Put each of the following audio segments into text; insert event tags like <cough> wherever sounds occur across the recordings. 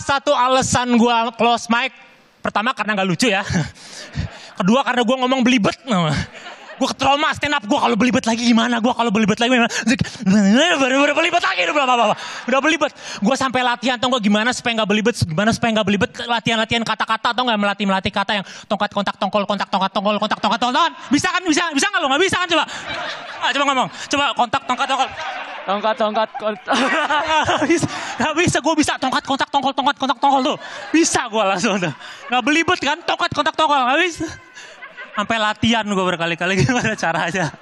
Salah satu alasan gue close mic, pertama karena nggak lucu ya. <laughs> Kedua karena gue ngomong belibet. Gue trauma stand up gue kalau belibet lagi gimana? Gue kalau belibet lagi gimana? Udah, <laughs> belibet lagi, udah udah, udah belibet. Gue sampai latihan tau gak gimana supaya nggak belibet, gimana supaya nggak belibet. Latihan-latihan kata-kata atau nggak melatih melatih kata yang tongkat kontak tongkol kontak tongkat tongkol kontak tongkat tongkat. Bisa kan? Bisa bisa nggak lo? Nggak bisa kan coba? Ah, coba ngomong. Coba kontak tongkat tongkol. Tongkat, tongkat, kontak. <laughs> Gak bisa, gak bisa, gue bisa tongkat kontak tongkol tongkat kontak tongkol tuh. Bisa gue langsung tuh. Gak belibet kan, tongkat kontak tongkol, gak bisa. Sampai latihan gue berkali-kali <laughs> gimana caranya.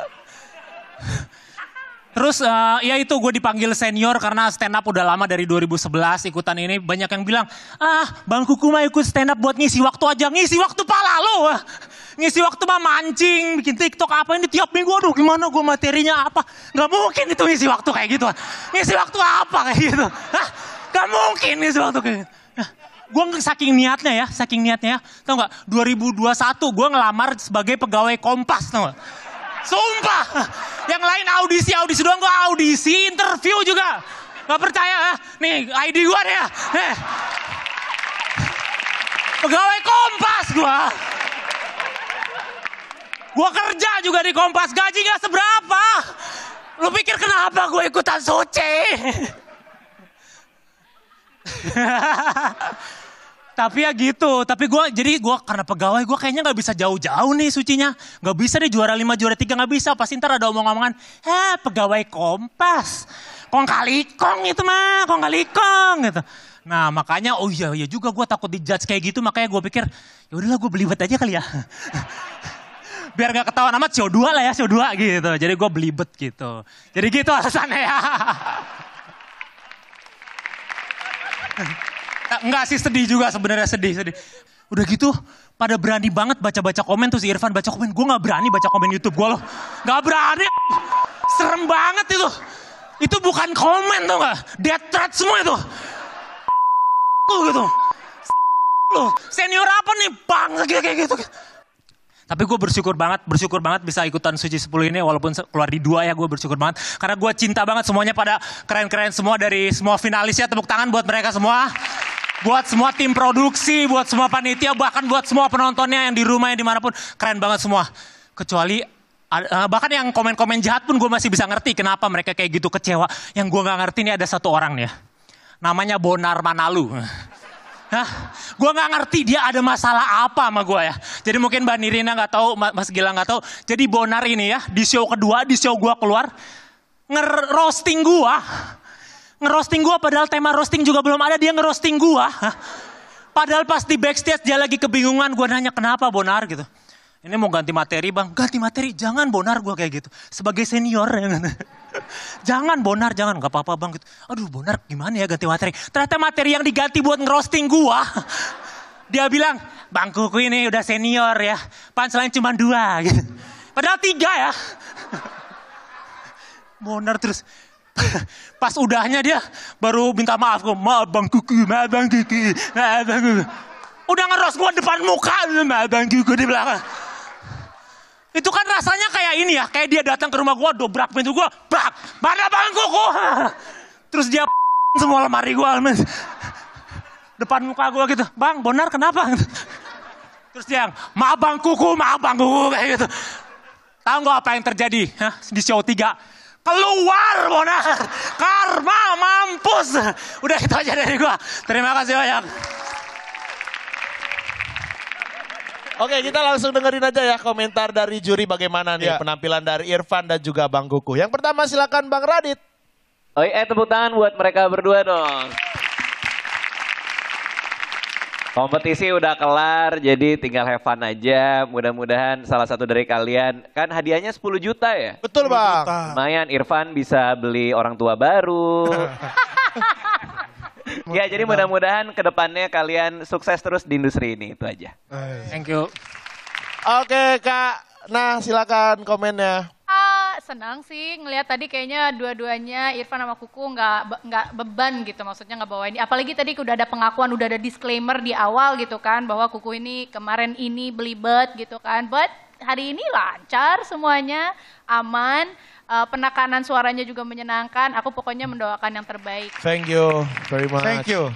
Terus uh, ya itu gue dipanggil senior karena stand up udah lama dari 2011 ikutan ini banyak yang bilang ah bang Kuku mah ikut stand up buat ngisi waktu aja ngisi waktu pala lo. Ngisi waktu mah mancing bikin tiktok apa ini tiap minggu aduh gimana gue materinya apa nggak mungkin itu ngisi waktu kayak gitu ngisi waktu apa kayak gitu Hah? nggak mungkin ngisi waktu kayak gitu gue saking niatnya ya, saking niatnya ya, tau gak, 2021 gue ngelamar sebagai pegawai Kompas, tau gak? Sumpah, yang lain audisi, audisi doang, gue audisi, interview juga. Gak percaya ya, nih ID gue deh ya. Eh. Pegawai Kompas gue. Gue kerja juga di Kompas, gaji gak seberapa. Lu pikir kenapa gue ikutan soce? <laughs> tapi ya gitu, tapi gue jadi gue karena pegawai gue kayaknya nggak bisa jauh-jauh nih sucinya, nggak bisa deh juara lima juara tiga nggak bisa, pasti ntar ada omong-omongan, eh pegawai kompas, kong kali kong itu mah, kong kali kong gitu. Nah makanya oh iya iya juga gue takut dijudge kayak gitu makanya gue pikir ya udahlah gue belibet aja kali ya. <laughs> Biar gak ketahuan amat CO2 lah ya CO2 gitu. Jadi gue belibet gitu. Jadi gitu alasannya <laughs> ya. Enggak sih sedih juga sebenarnya sedih sedih. Udah gitu pada berani banget baca-baca komen tuh si Irfan baca komen. Gue nggak berani baca komen YouTube gue loh. Nggak berani. Serem banget itu. Itu bukan komen tuh nggak. Death threat semua itu. Tuh gitu. Loh, senior apa nih bang kayak kayak gitu. Tapi gue bersyukur banget, bersyukur banget bisa ikutan Suci 10 ini walaupun keluar di dua ya gue bersyukur banget. Karena gue cinta banget semuanya pada keren-keren semua dari semua finalis ya tepuk tangan buat mereka semua. Buat semua tim produksi, buat semua panitia, bahkan buat semua penontonnya yang di rumah yang di mana pun. Keren banget semua. Kecuali bahkan yang komen-komen jahat pun gue masih bisa ngerti kenapa mereka kayak gitu kecewa. Yang gue gak ngerti ini ada satu orang nih ya. Namanya Bonar Manalu. Hah? Gue nggak ngerti dia ada masalah apa sama gue ya. Jadi mungkin Mbak Nirina nggak tahu, Mas Gilang nggak tahu. Jadi Bonar ini ya di show kedua, di show gue keluar ngerosting gue, ngerosting gue. Padahal tema roasting juga belum ada dia ngerosting gue. Padahal pas di backstage dia lagi kebingungan. Gue nanya kenapa Bonar gitu. Ini mau ganti materi bang, ganti materi jangan bonar gue kayak gitu. Sebagai senior ya kan. <laughs> jangan bonar, jangan nggak apa-apa bang. Gitu. Aduh bonar gimana ya ganti materi. Ternyata materi yang diganti buat ngerosting gue. <laughs> Dia bilang, bang kuku ini udah senior ya. Punchline cuma dua gitu. Padahal tiga ya. <laughs> bonar terus. Pas udahnya dia baru minta maaf gue. Maaf bang kuku, maaf bang kuku, maaf bang kuku. Udah ngeros gue depan muka, maaf bang kuku di belakang. Itu kan rasanya kayak ini ya, kayak dia datang ke rumah gua, dobrak pintu gua, brak, mana bangkuku? <laughs> Terus dia <laughs> semua lemari gua, depan muka gua gitu, bang, bonar kenapa? <laughs> Terus dia, maaf bang kuku, maaf bang kuku, kayak gitu. Tahu nggak apa yang terjadi Hah? di show 3? Keluar bonar, karma mampus. Udah itu aja dari gua. Terima kasih banyak. Oke, kita langsung dengerin aja ya komentar dari juri bagaimana nih Ya. penampilan dari Irfan dan juga Bang Kuku. Yang pertama silakan Bang Radit. Oh eh tepuk tangan buat mereka berdua dong. Kompetisi udah kelar, jadi tinggal have fun aja. Mudah-mudahan salah satu dari kalian, kan hadiahnya 10 juta ya? Betul Bang. Lumayan Irfan bisa beli orang tua baru. <laughs> ya jadi mudah-mudahan ke depannya kalian sukses terus di industri ini, itu aja. Thank you. Oke Kak, nah silakan komennya. Ah, senang sih ngelihat tadi kayaknya dua-duanya Irfan sama Kuku nggak nggak beban gitu maksudnya nggak bawa ini apalagi tadi udah ada pengakuan udah ada disclaimer di awal gitu kan bahwa Kuku ini kemarin ini belibet gitu kan but hari ini lancar semuanya aman eh, penekanan suaranya juga menyenangkan aku pokoknya mendoakan yang terbaik Thank you very much. Thank you.